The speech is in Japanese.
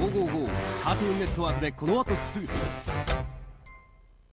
555カートゥーンネットワークでこの後すぐ。